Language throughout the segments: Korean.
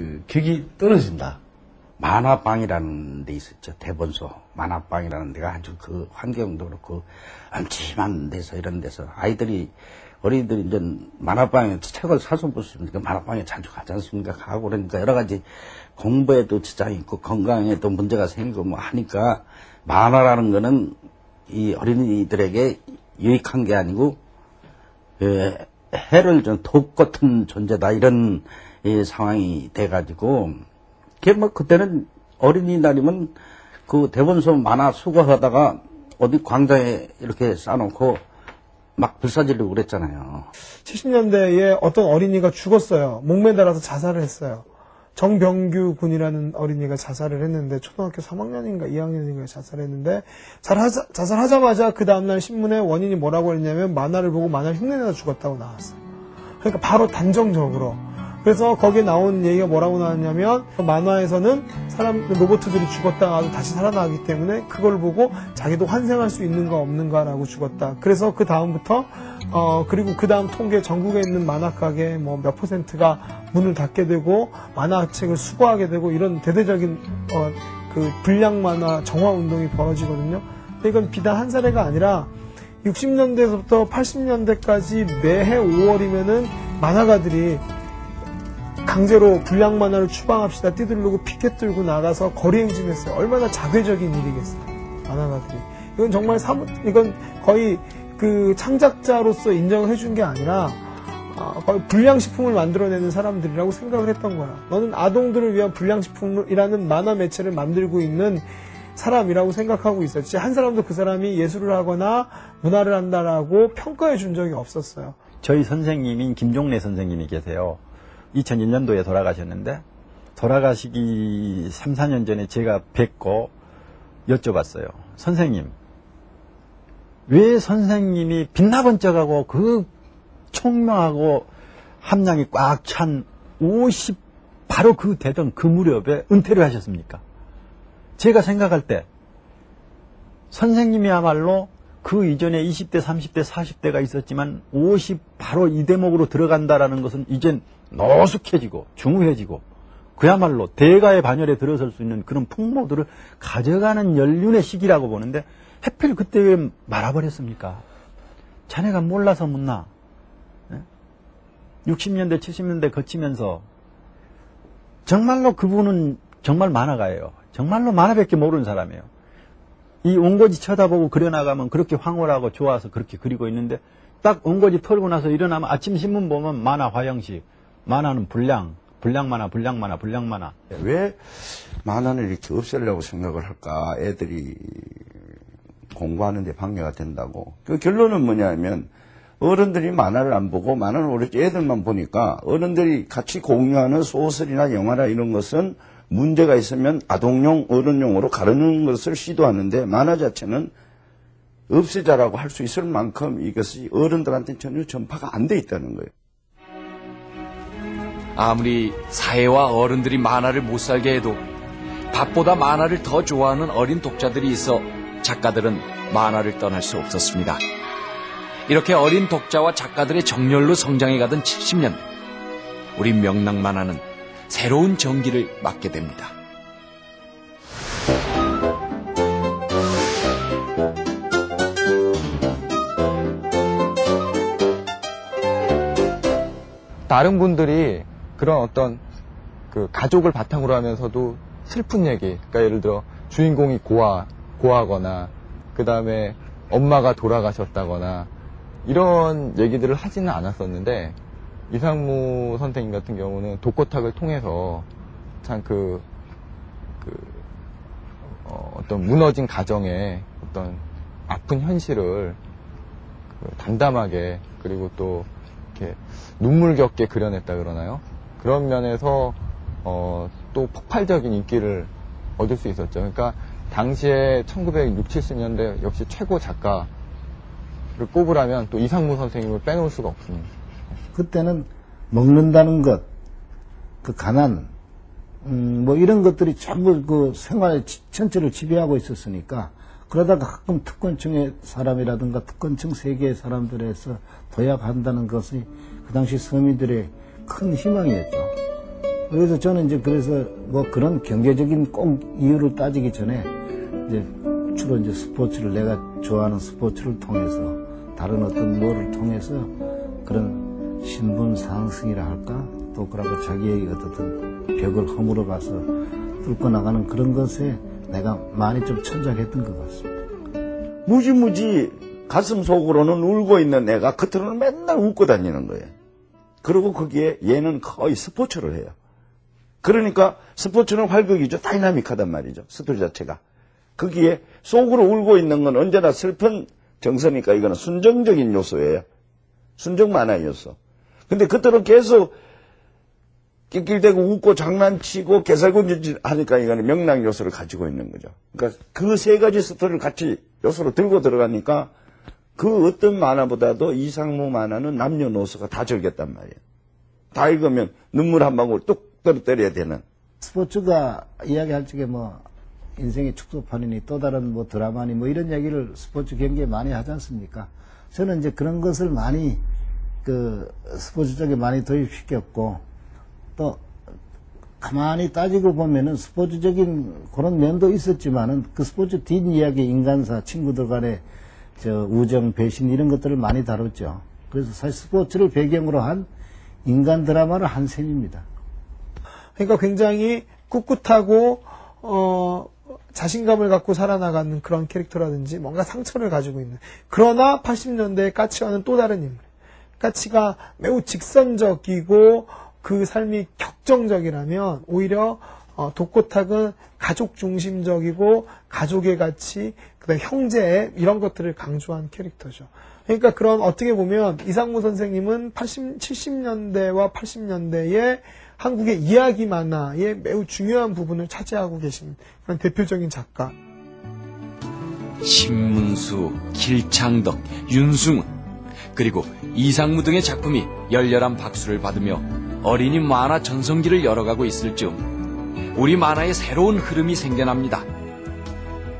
그 격이 떨어진다. 만화방이라는 데 있었죠. 대본소 만화방이라는 데가 아주 그 환경도 그렇고 암침한 데서 이런 데서 아이들이 어린이들이 이제 만화방에 책을 사서 있으니까 만화방에 자주 가지 않습니까? 가고 그러니까 여러 가지 공부에도 지장이 있고 건강에도 문제가 생기고 뭐 하니까 만화라는 거는 이 어린이들에게 유익한 게 아니고 예, 해를 좀 독 같은 존재다 이런 이 상황이 돼가지고 그게 뭐 그때는 어린이날이면 그 대본소 만화 수거하다가 어디 광장에 이렇게 쌓아놓고 막 불사지르고 그랬잖아요. 70년대에 어떤 어린이가 죽었어요. 목매달아서 자살을 했어요. 정병규 군이라는 어린이가 자살을 했는데 초등학교 3학년인가 2학년인가 자살했는데 자살하자, 자살하자마자 그 다음날 신문에 원인이 뭐라고 했냐면 만화를 보고 만화를 흉내내다 죽었다고 나왔어요. 그러니까 바로 단정적으로 그래서 거기에 나온 얘기가 뭐라고 나왔냐면 만화에서는 사람 로봇들이 죽었다가도 다시 살아나기 때문에 그걸 보고 자기도 환생할 수 있는가 없는가라고 죽었다. 그래서 그 다음부터 어 그리고 그 다음 통계 전국에 있는 만화 가게 뭐 몇 퍼센트가 문을 닫게 되고 만화책을 수거하게 되고 이런 대대적인 어 그 불량 만화 정화 운동이 벌어지거든요. 근데 이건 비단 한 사례가 아니라 60년대에서부터 80년대까지 매해 5월이면은 만화가들이 강제로 불량 만화를 추방합시다 뛰들르고 피켓 들고 나가서 거리 행진했어요. 얼마나 자괴적인 일이겠어요. 만화가들이. 이건 정말 사무, 이건 거의 그 창작자로서 인정을 해준 게 아니라 어, 거의 불량식품을 만들어내는 사람들이라고 생각을 했던 거야. 너는 아동들을 위한 불량식품이라는 만화 매체를 만들고 있는 사람이라고 생각하고 있었지. 한 사람도 그 사람이 예술을 하거나 문화를 한다라고 평가해 준 적이 없었어요. 저희 선생님인 김종래 선생님이 계세요. 2001년도에 돌아가셨는데 돌아가시기 3, 4년 전에 제가 뵙고 여쭤봤어요. 선생님, 왜 선생님이 빛나번쩍하고 그 총명하고 함량이 꽉 찬 50, 바로 그 되던 그 무렵에 은퇴를 하셨습니까? 제가 생각할 때 선생님이야말로 그 이전에 20대, 30대, 40대가 있었지만 50 바로 이 대목으로 들어간다라는 것은 이젠 노숙해지고 중후해지고 그야말로 대가의 반열에 들어설 수 있는 그런 풍모들을 가져가는 연륜의 시기라고 보는데 해필 그때 왜 말아버렸습니까? 자네가 몰라서 묻나? 60년대, 70년대 거치면서 정말로 그분은 정말 만화가예요. 정말로 만화밖에 모르는 사람이에요. 이 온거지 쳐다보고 그려나가면 그렇게 황홀하고 좋아서 그렇게 그리고 있는데 딱 온거지 털고 나서 일어나면 아침 신문 보면 만화 화영식, 만화는 불량, 불량 만화, 불량 만화, 불량 만화. 왜 만화를 이렇게 없애려고 생각을 할까? 애들이 공부하는데 방해가 된다고. 그 결론은 뭐냐면 어른들이 만화를 안 보고 만화를 오히려 애들만 보니까 어른들이 같이 공유하는 소설이나 영화나 이런 것은 문제가 있으면 아동용, 어른용으로 가르는 것을 시도하는데 만화 자체는 없애자라고 할 수 있을 만큼 이것이 어른들한테 전혀 전파가 안 돼 있다는 거예요. 아무리 사회와 어른들이 만화를 못 살게 해도 밥보다 만화를 더 좋아하는 어린 독자들이 있어 작가들은 만화를 떠날 수 없었습니다. 이렇게 어린 독자와 작가들의 정렬로 성장해 가던 70년대 우리 명랑 만화는 새로운 전기를 맞게 됩니다. 다른 분들이 그런 어떤 그 가족을 바탕으로 하면서도 슬픈 얘기, 그러니까 예를 들어 주인공이 고아, 고아거나 그 다음에 엄마가 돌아가셨다거나 이런 얘기들을 하지는 않았었는데 이상무 선생님 같은 경우는 독고탁을 통해서 참 그, 그, 어, 떤 무너진 가정의 어떤 아픈 현실을 그 담담하게 그리고 또 이렇게 눈물겹게 그려냈다 그러나요? 그런 면에서 어, 또 폭발적인 인기를 얻을 수 있었죠. 그러니까 당시에 1960, 70년대 역시 최고 작가를 꼽으라면 또 이상무 선생님을 빼놓을 수가 없습니다. 그때는 먹는다는 것, 그 가난, 음, 뭐 이런 것들이 전부 그 생활 전체를 지배하고 있었으니까 그러다가 가끔 특권층의 사람이라든가 특권층 세계의 사람들에서 도약한다는 것이 그 당시 서민들의 큰 희망이었죠. 그래서 저는 이제 그래서 뭐 그런 경제적인 꼭 이유를 따지기 전에 이제 주로 이제 스포츠를 내가 좋아하는 스포츠를 통해서 다른 어떤 뭐를 통해서 그런 신분 상승이라 할까 또 그러고 자기의 어떤 벽을 허물어 가서 뚫고 나가는 그런 것에 내가 많이 좀 천작했던 것 같습니다. 무지무지 가슴 속으로는 울고 있는 애가 겉으로는 맨날 웃고 다니는 거예요. 그리고 거기에 얘는 거의 스포츠를 해요. 그러니까 스포츠는 활극이죠. 다이나믹하단 말이죠. 스토리 자체가. 거기에 속으로 울고 있는 건 언제나 슬픈 정서니까 이거는 순정적인 요소예요. 순정 만화 요소. 근데 그때는 계속 낄낄대고 웃고 장난치고 개살군질 하니까 이거는 명랑 요소를 가지고 있는 거죠. 그러니까 그 세 가지 스토리를 같이 요소로 들고 들어가니까 그 어떤 만화보다도 이상무 만화는 남녀노소가 다 즐겼단 말이에요. 다 읽으면 눈물 한 방울 뚝 떨어뜨려야 되는. 스포츠가 이야기할 적에 뭐 인생의 축소판이니 또 다른 뭐 드라마니 뭐 이런 얘기를 스포츠 경기에 많이 하지 않습니까? 저는 이제 그런 것을 많이 그 스포츠 쪽에 많이 도입시켰고 또 가만히 따지고 보면은 스포츠적인 그런 면도 있었지만은 그 스포츠 뒷이야기 인간사 친구들 간의 저 우정 배신 이런 것들을 많이 다뤘죠. 그래서 사실 스포츠를 배경으로 한 인간 드라마를 한 셈입니다. 그러니까 굉장히 꿋꿋하고 어 자신감을 갖고 살아나가는 그런 캐릭터라든지 뭔가 상처를 가지고 있는 그러나 80년대의 까치와는 또 다른 인물 까치가 매우 직선적이고 그 삶이 격정적이라면 오히려 어, 독고탁은 가족 중심적이고 가족의 가치 그다음 형제 이런 것들을 강조한 캐릭터죠. 그러니까 그런 어떻게 보면 이상무 선생님은 80, 70년대와 80년대의 한국의 이야기 만화의 매우 중요한 부분을 차지하고 계신 그런 대표적인 작가. 신문수, 길창덕, 윤승훈, 그리고 이상무 등의 작품이 열렬한 박수를 받으며 어린이 만화 전성기를 열어가고 있을 즈음 우리 만화에 새로운 흐름이 생겨납니다.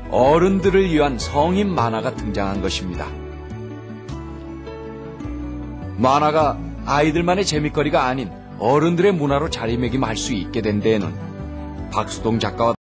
어른들을 위한 성인 만화가 등장한 것입니다. 만화가 아이들만의 재밌거리가 아닌 어른들의 문화로 자리매김할 수 있게 된 데에는 박수동 작가와